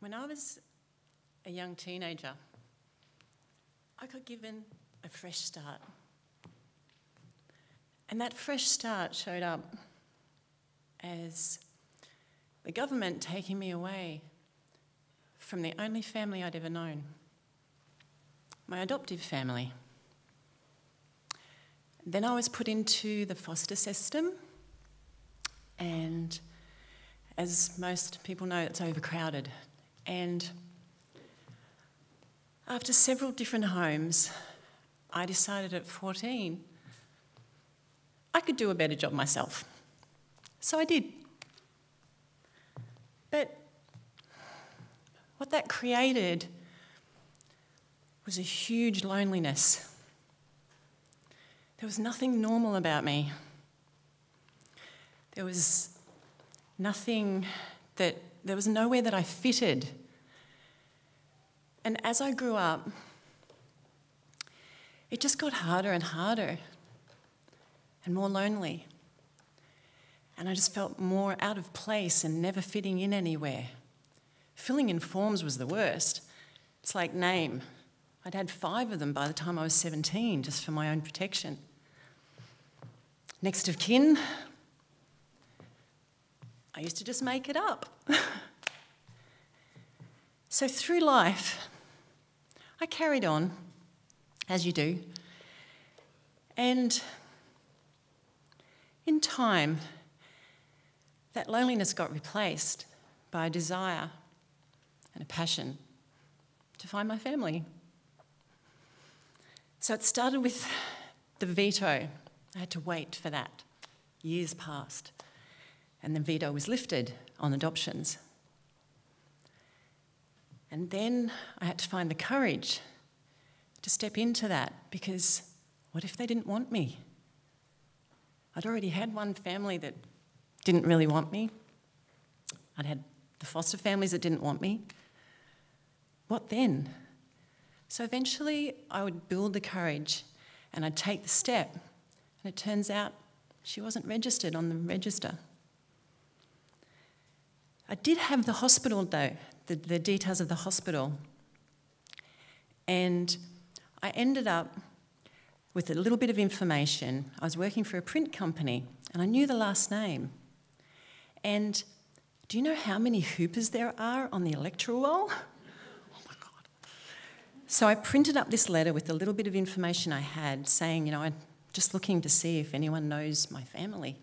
When I was a young teenager, I got given a fresh start. And that fresh start showed up as the government taking me away from the only family I'd ever known my adoptive family. Then I was put into the foster system, and as most people know, it's overcrowded. And after several different homes, I decided at 14 I could do a better job myself. So I did. But what that created was a huge loneliness. There was nothing normal about me. There was nothing that, there was nowhere that I fitted. And as I grew up, it just got harder and harder and more lonely. And I just felt more out of place and never fitting in anywhere. Filling in forms was the worst. It's like name. I'd had five of them by the time I was 17, just for my own protection. Next of kin, I used to just make it up. so through life, I carried on, as you do, and in time, that loneliness got replaced by a desire and a passion to find my family. So it started with the veto. I had to wait for that. Years passed, and the veto was lifted on adoptions. And then I had to find the courage to step into that because what if they didn't want me? I'd already had one family that didn't really want me. I'd had the foster families that didn't want me. What then? So eventually I would build the courage and I'd take the step. And it turns out she wasn't registered on the register. I did have the hospital though, the, the details of the hospital. And I ended up with a little bit of information. I was working for a print company and I knew the last name. And do you know how many Hoopers there are on the electoral roll? Oh my God. So I printed up this letter with a little bit of information I had saying, you know, I'm just looking to see if anyone knows my family.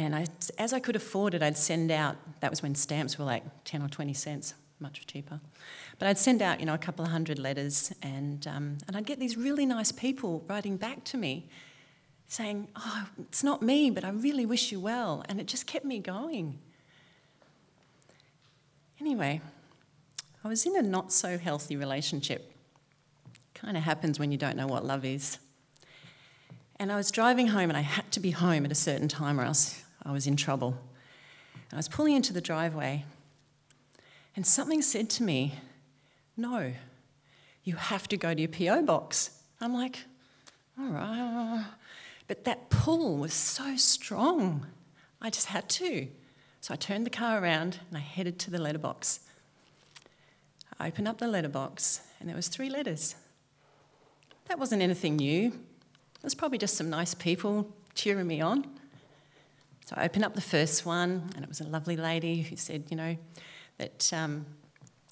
And I, as I could afford it, I'd send out, that was when stamps were like 10 or 20 cents, much cheaper. But I'd send out, you know, a couple of hundred letters and, um, and I'd get these really nice people writing back to me saying, oh, it's not me, but I really wish you well. And it just kept me going. Anyway, I was in a not so healthy relationship. Kind of happens when you don't know what love is. And I was driving home, and I had to be home at a certain time, or else I was in trouble. And I was pulling into the driveway, and something said to me, No, you have to go to your PO box. I'm like, All right. But that pull was so strong, I just had to. So I turned the car around and I headed to the letterbox. I opened up the letterbox, and there was three letters. That wasn't anything new. It was probably just some nice people cheering me on. So I opened up the first one, and it was a lovely lady who said, you know, that um,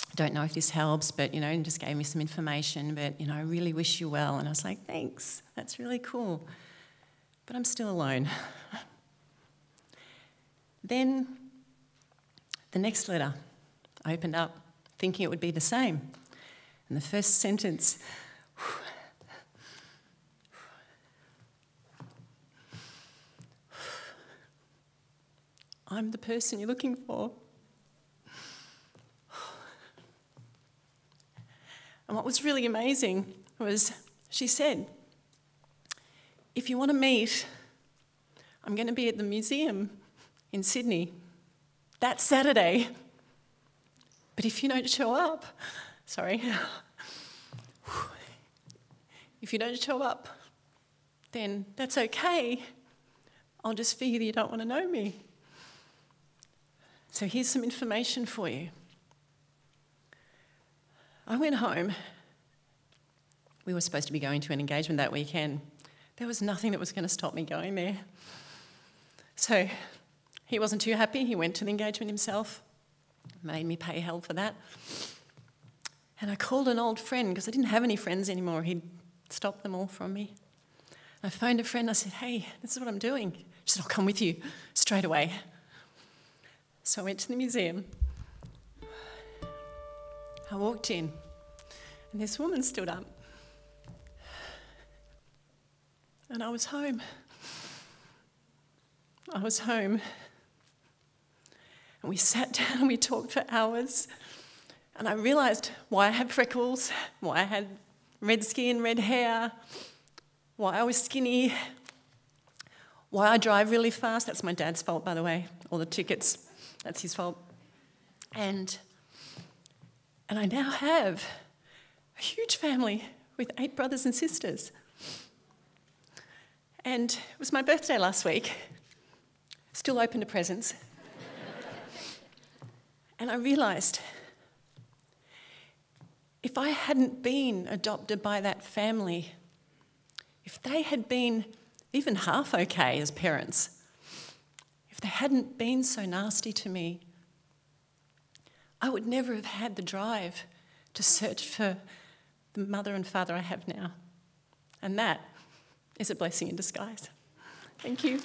I don't know if this helps, but you know, and just gave me some information. But you know, I really wish you well. And I was like, thanks, that's really cool. But I'm still alone. then the next letter I opened up, thinking it would be the same. And the first sentence I'm the person you're looking for. And what was really amazing was she said, If you want to meet, I'm going to be at the museum in Sydney that Saturday. But if you don't show up, sorry, if you don't show up, then that's okay. I'll just figure that you don't want to know me. So here's some information for you. I went home. We were supposed to be going to an engagement that weekend. There was nothing that was going to stop me going there. So he wasn't too happy. He went to the engagement himself, made me pay hell for that. And I called an old friend because I didn't have any friends anymore. He'd stopped them all from me. I phoned a friend. I said, Hey, this is what I'm doing. She said, I'll come with you straight away. So I went to the museum. I walked in, and this woman stood up. And I was home. I was home. And we sat down and we talked for hours. And I realised why I had freckles, why I had red skin, red hair, why I was skinny, why I drive really fast. That's my dad's fault, by the way. All the tickets, that's his fault. And, and I now have a huge family with eight brothers and sisters. And it was my birthday last week, still open to presents. and I realised if I hadn't been adopted by that family, if they had been even half okay as parents, if they hadn't been so nasty to me, I would never have had the drive to search for the mother and father I have now. And that is a blessing in disguise. Thank you.